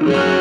Yeah.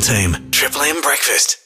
Team. Triple M Breakfast.